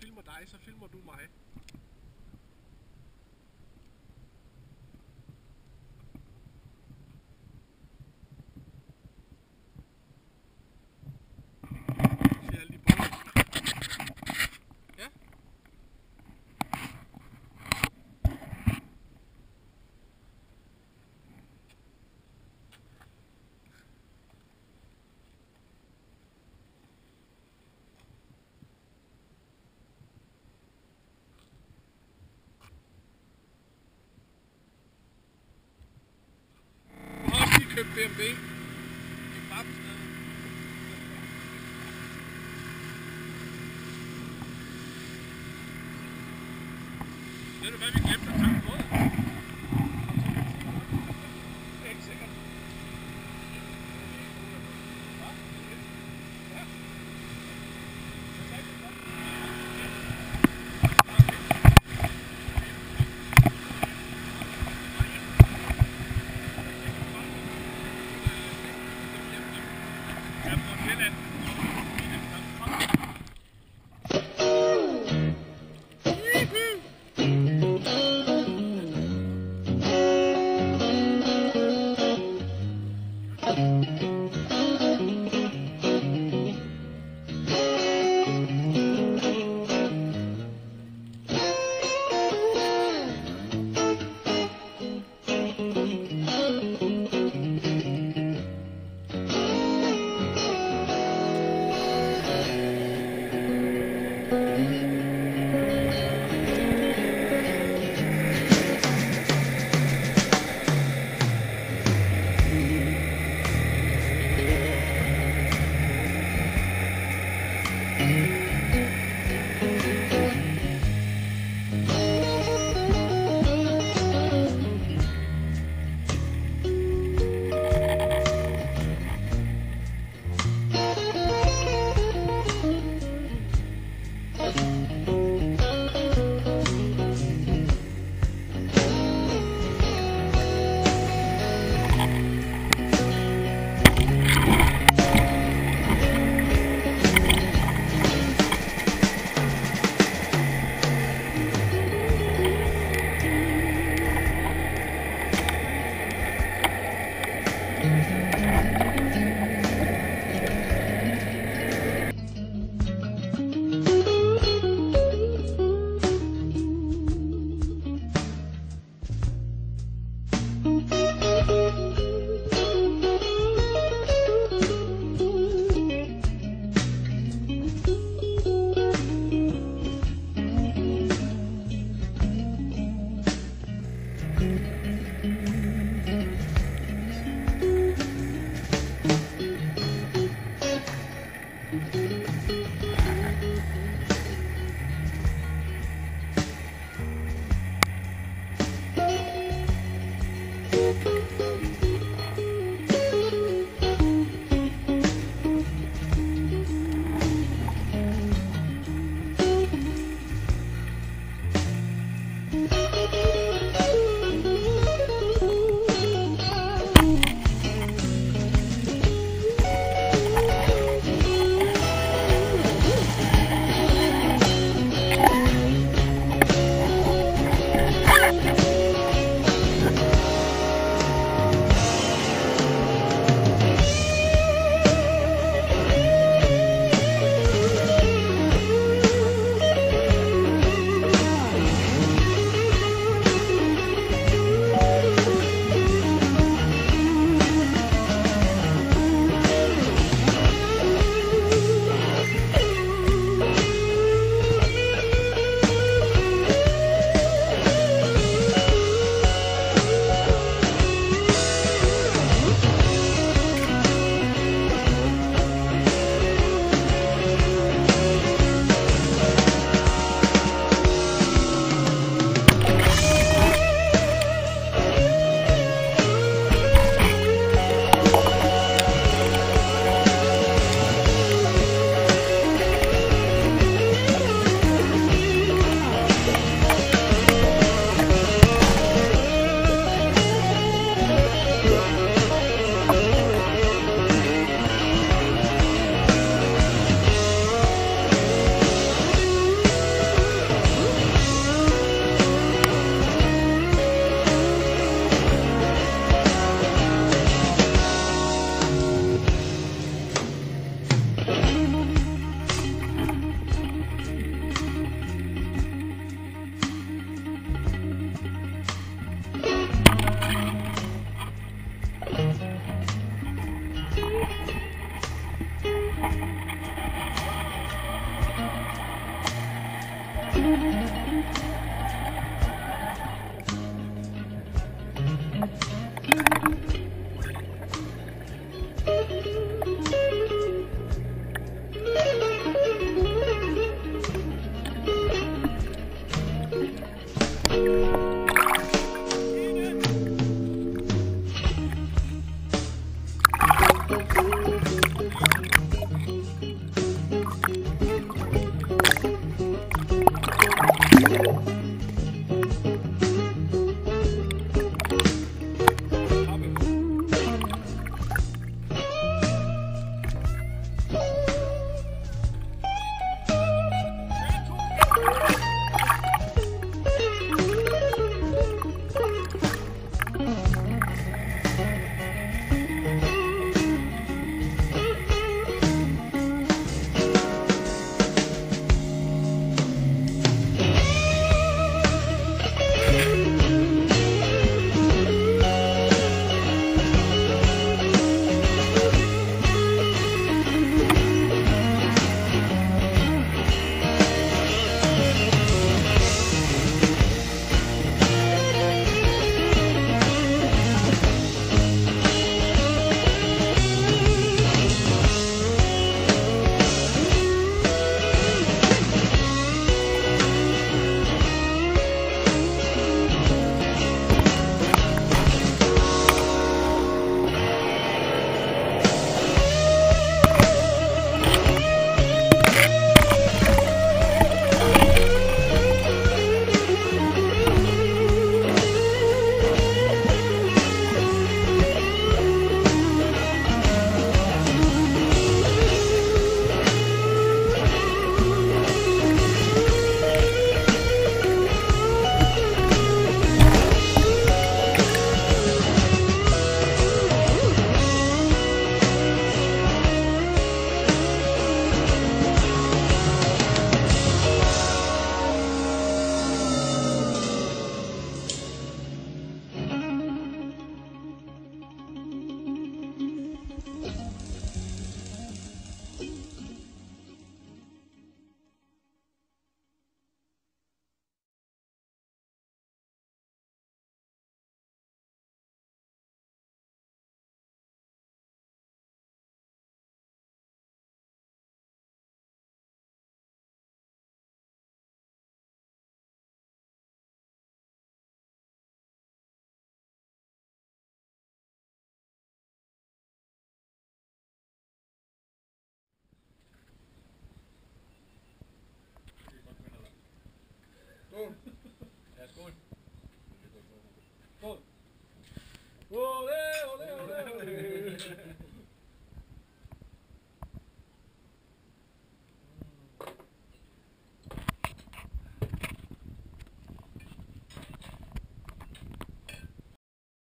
filmer dig, så filmer du mig. PMP. Eh. Ik dan. Then we can Thank you.